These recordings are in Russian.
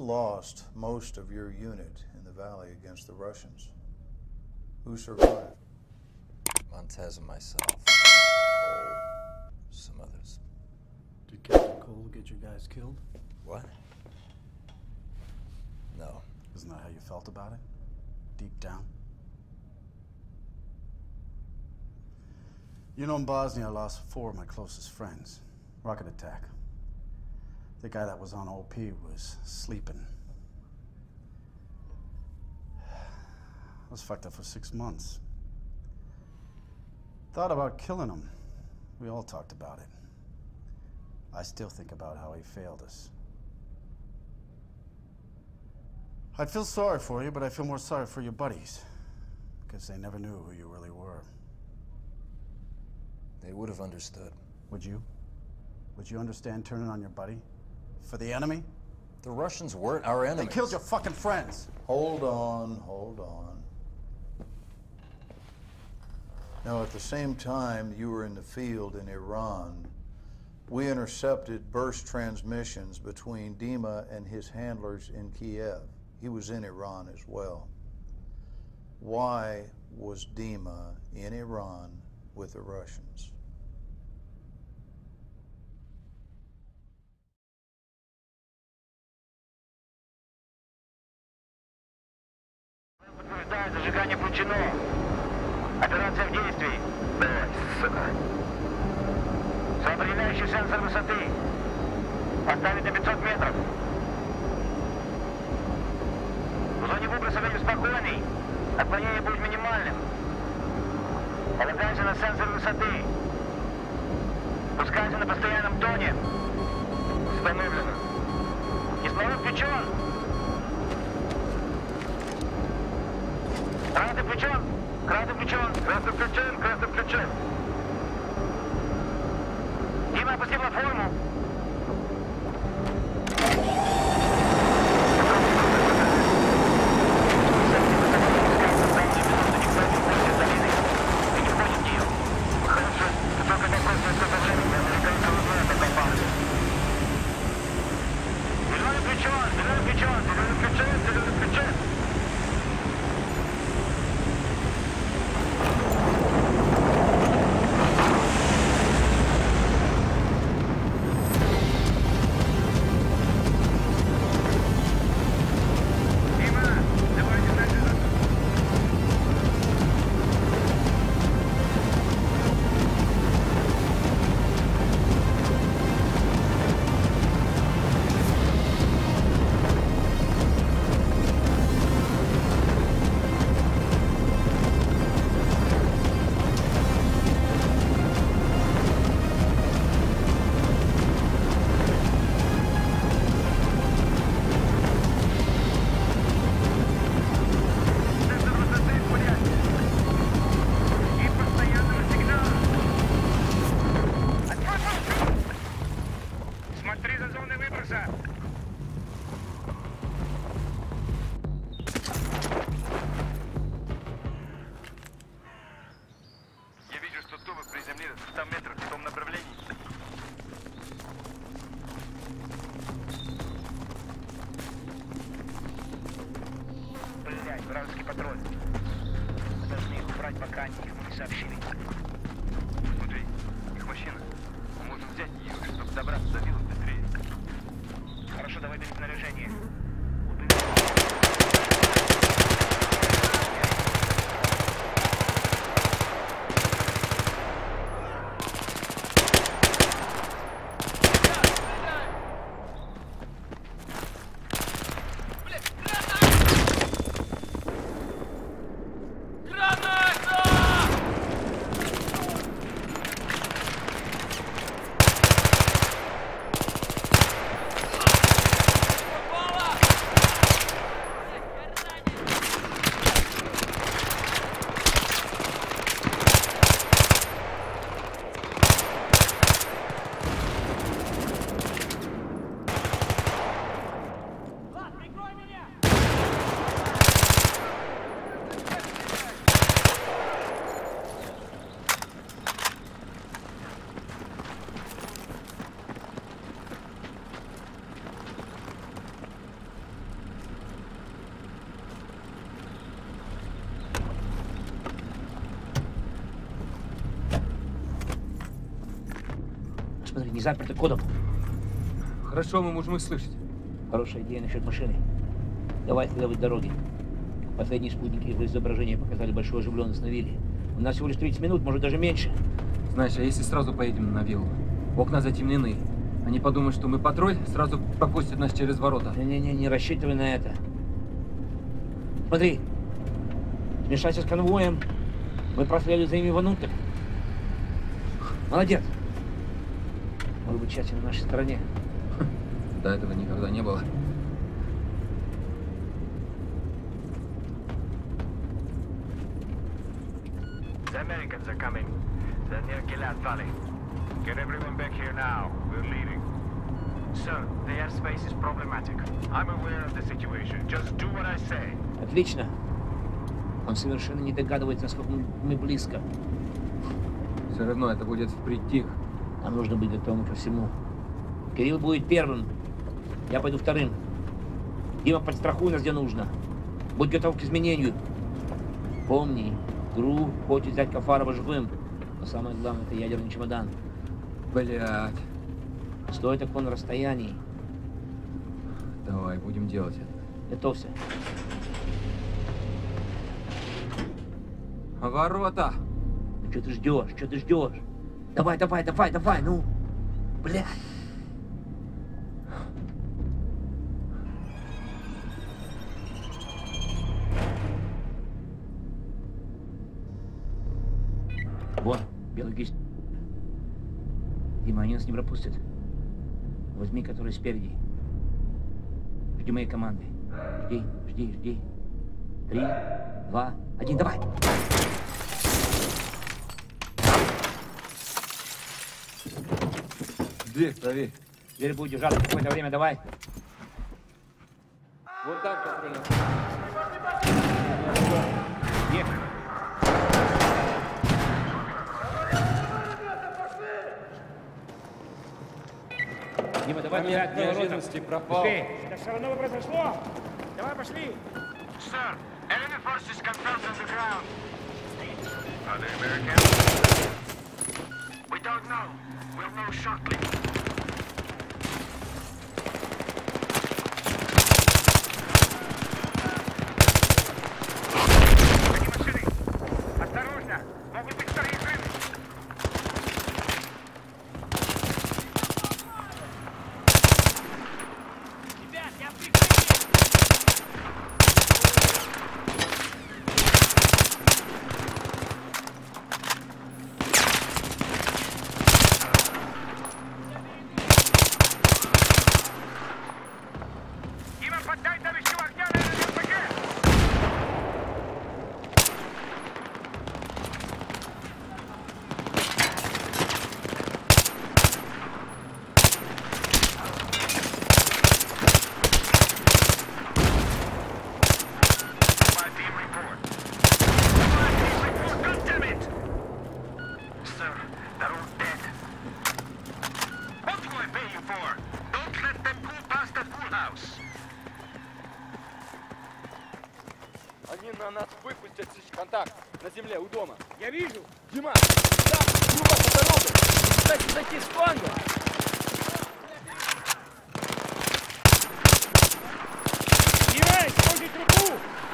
lost most of your unit in the valley against the Russians. Who survived? Montez and myself. Cole, some others. Did Captain Cole get your guys killed? What? No. Isn't that how you felt about it? Deep down? You know, in Bosnia, I lost four of my closest friends. Rocket attack. The guy that was on OP was sleeping. I was fucked up for six months. Thought about killing him. We all talked about it. I still think about how he failed us. I'd feel sorry for you, but I feel more sorry for your buddies. Because they never knew who you really were. They would have understood. Would you? Would you understand turning on your buddy? For the enemy? The Russians weren't our They enemies. killed your fucking friends. Hold on, hold on. Now, at the same time you were in the field in Iran, we intercepted burst transmissions between Dima and his handlers in Kiev. He was in Iran as well. Why was Dima in Iran with the Russians? Подтверждаю зажигание включено. Операция в действии. Давай, сука. Соопределяющий сенсор высоты. Поставить на 500 метров. В зоне выброса время спокойный. Отклонение будет минимальным. Полагайся на сенсор высоты. Пускайся на постоянном тоне. Установлено. Кислород включен. включен! Красный включен! Красный включен! Красный включен! Дима опусти платформу! Не заперты кодом. Хорошо, мы можем их слышать. Хорошая идея насчет машины. Давай в дороги. Последние спутники его изображения показали большую оживленность на вилле. У нас всего лишь 30 минут, может даже меньше. Знаешь, а если сразу поедем на виллу? Окна затемнены. Они подумают, что мы патруль, сразу пропустят нас через ворота. Не-не-не, не рассчитывай на это. Смотри, смешайся с конвоем. Мы проследуем за ними внутрь. Молодец. Может быть, счастье на нашей стороне. До этого никогда не было. The Americans are coming. They're near Gilad Valley. Get everyone back here now. We're leaving. Sir, the airspace is problematic. I'm aware of the situation. Just do what I say. Отлично. Он совершенно не догадывается, насколько мы- мы близко. Все равно это будет впритих. Нам нужно быть готовым ко всему. Кирилл будет первым. Я пойду вторым. Дима, подстрахуй нас, где нужно. Будь готов к изменению. Помни, Гру хочет взять Кафарова живым. Но самое главное, это ядерный чемодан. Блять. Стой так на расстоянии. Давай, будем делать это. Готовься. Ворота! Ну что ты ждешь? Что ты ждешь? Давай, давай, давай, давай, ну. Блядь. Вон, белый кисть. Дима, они нас не пропустят. Возьми, который спереди. Жди моей команды. Жди, жди, жди. Три, два, один, давай! Дверь проверь. Дверь будет держаться какое-то время, давай. Вот там контрольная. Ехали. Дима, давай Момент неожиданности пропал. Быстрее. Это все равно произошло. Давай, пошли. Sir, enemy forces confirmed on the ground. Are they Americans? We don't know. We'll know shortly.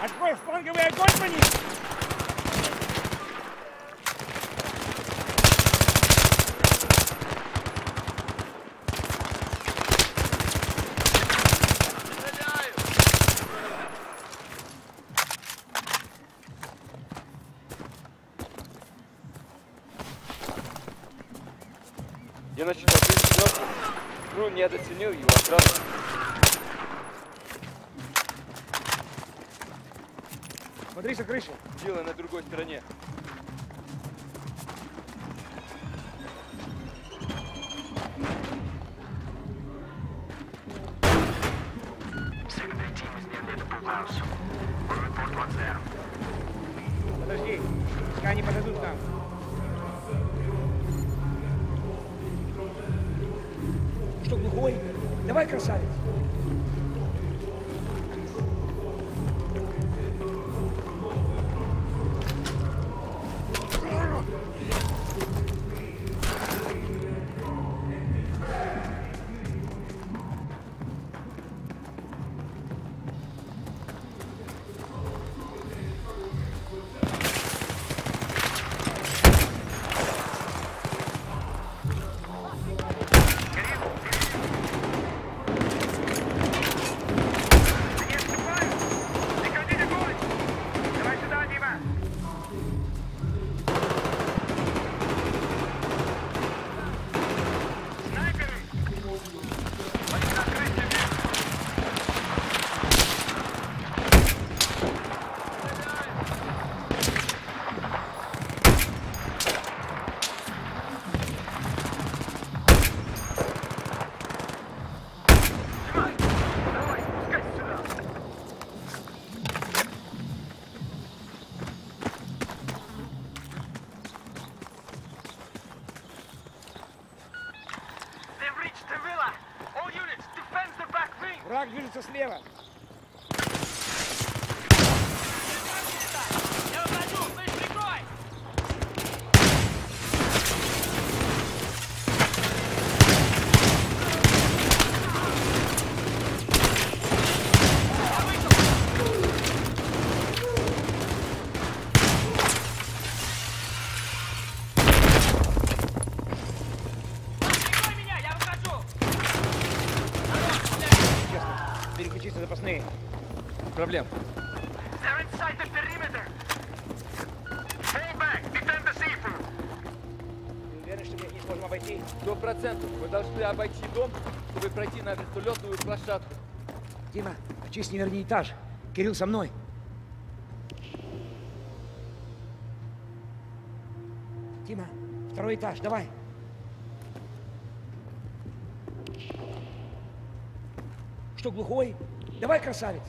Открой фланговый огонь по ним. Я насчитал 34 Ну, недооценил его крышу. Дело на другой стороне. Подожди. Пускай они подойдут там. Что, глухой? Давай, красавец. Враг движется слева. Обойти? Сто процентов. Мы должны обойти дом, чтобы пройти на вертолетную площадку. Дима, очисти верхний этаж. Кирилл со мной. Дима, второй этаж, давай. Что, глухой? Давай, красавец.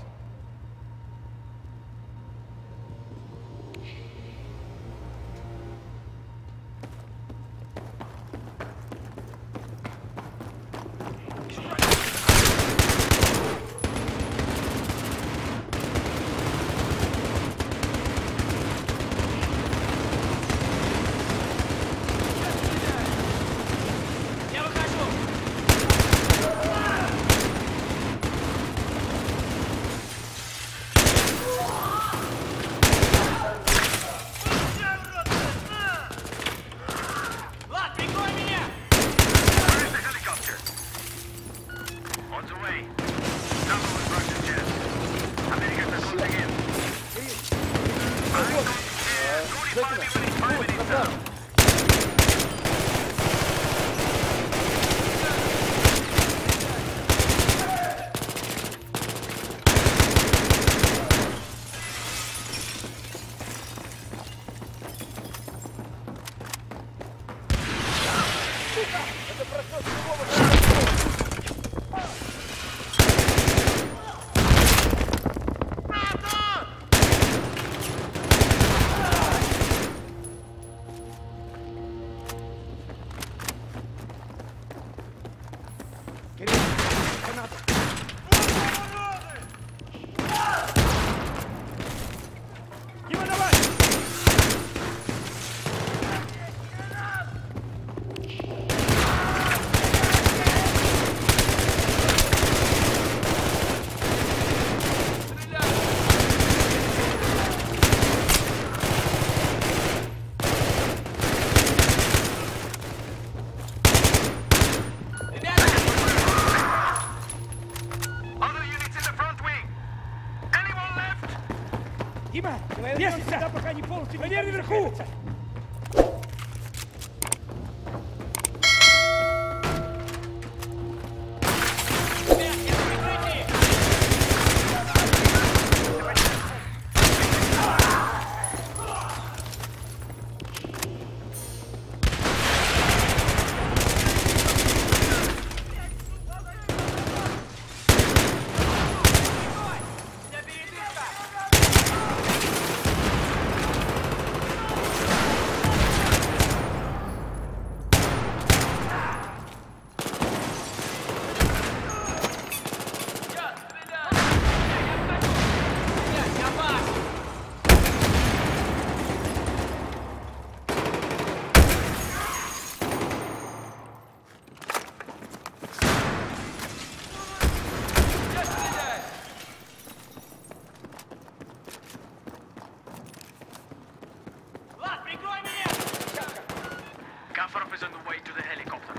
Is on the way to the helicopter.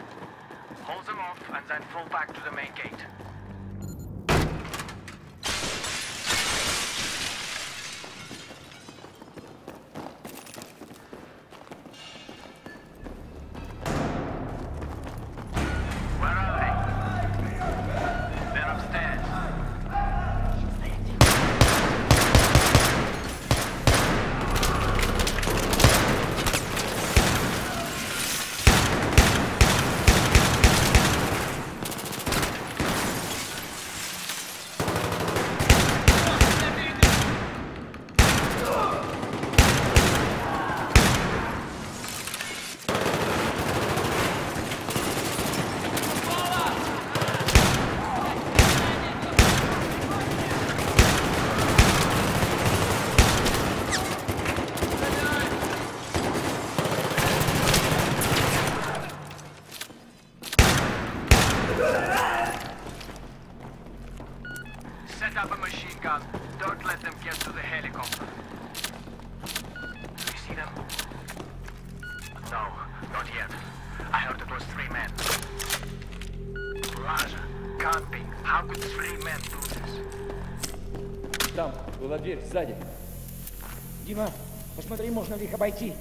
Hold them off and then fall back to the main gate. Сзади. Дима, посмотри, можно ли их обойти.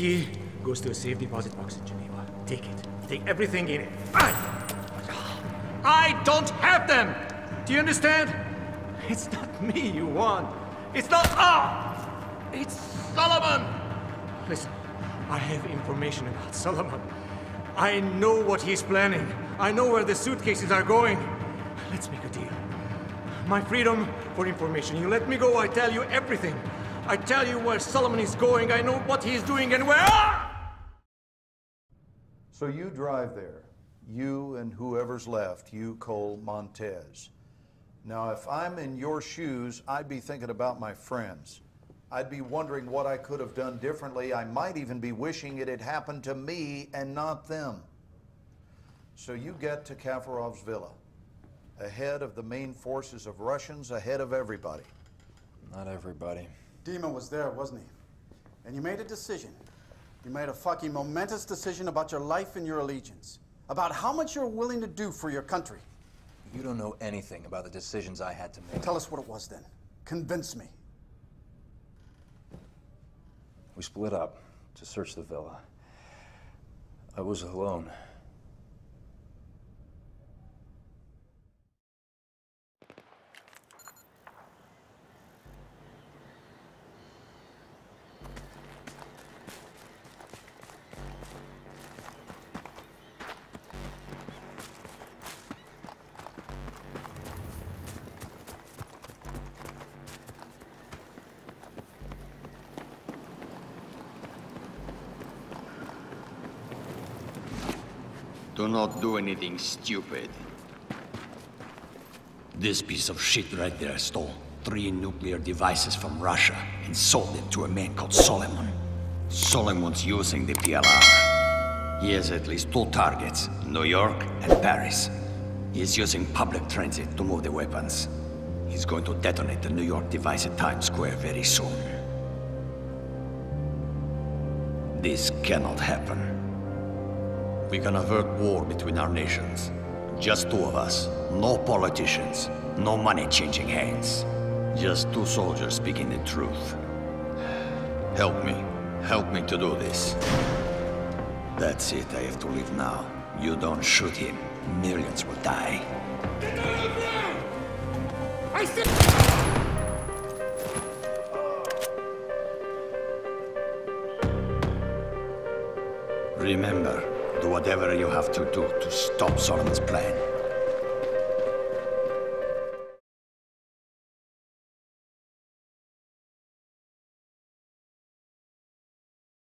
Key goes to a safe deposit box in Geneva. Take it. Take everything in it. I, I don't have them. Do you understand? It's not me you want. It's not. Ah, it's Solomon. Listen, I have information about Solomon. I know what he's planning. I know where the suitcases are going. Let's make a deal. My freedom for information. You let me go, I tell you everything. I tell you where Solomon is going. I know what he's doing and where. So you drive there, you and whoever's left, you, Cole Montez. Now, if I'm in your shoes, I'd be thinking about my friends. I'd be wondering what I could have done differently. I might even be wishing it had happened to me and not them. So you get to Kafarov's villa, ahead of the main forces of Russians, ahead of everybody. Not everybody. Dima was there, wasn't he? And you made a decision. You made a fucking momentous decision about your life and your allegiance. About how much you're willing to do for your country. You don't know anything about the decisions I had to make. Tell us what it was then. Convince me. We split up to search the villa. I was alone. Do not do anything stupid. This piece of shit right there stole three nuclear devices from Russia and sold it to a man called Solomon. Solomon's using the PLR. He has at least two targets, New York and Paris. He's using public transit to move the weapons. He's going to detonate the New York device at Times Square very soon. This cannot happen. We can avert war between our nations. Just two of us. No politicians. No money changing hands. Just two soldiers speaking the truth. Help me. Help me to do this. That's it. I have to leave now. You don't shoot him. Millions will die. I said... Remember, whatever you have to do to stop Solomon's plan.